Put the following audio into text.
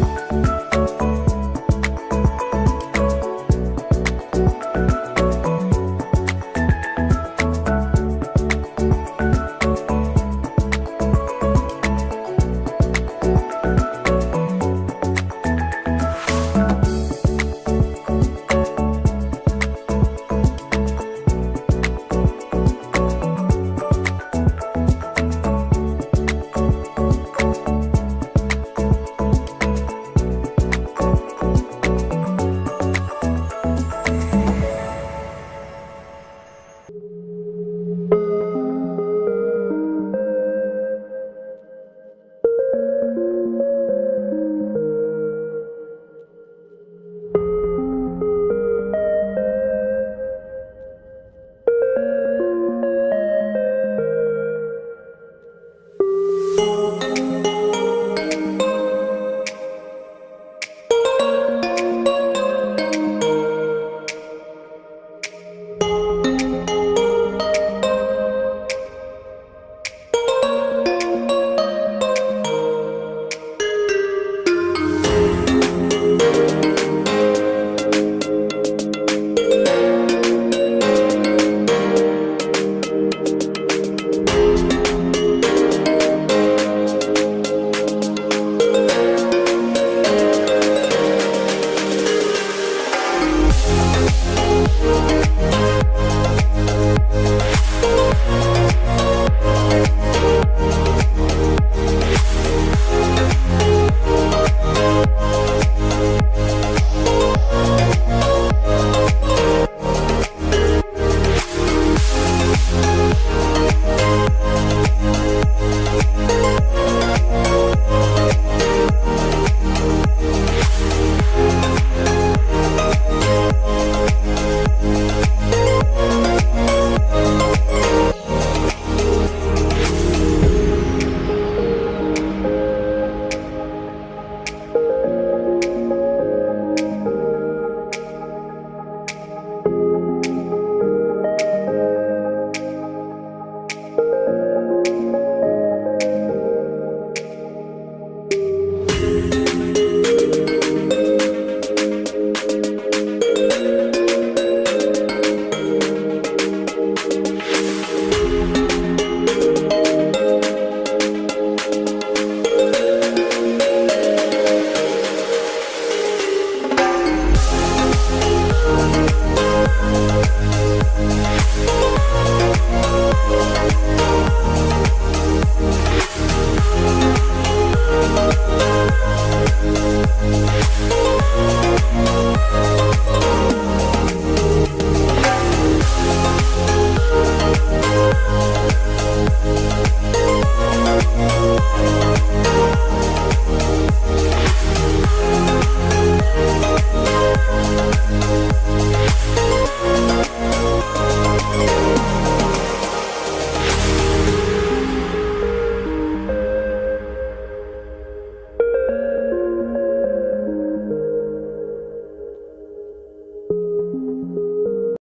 Bye.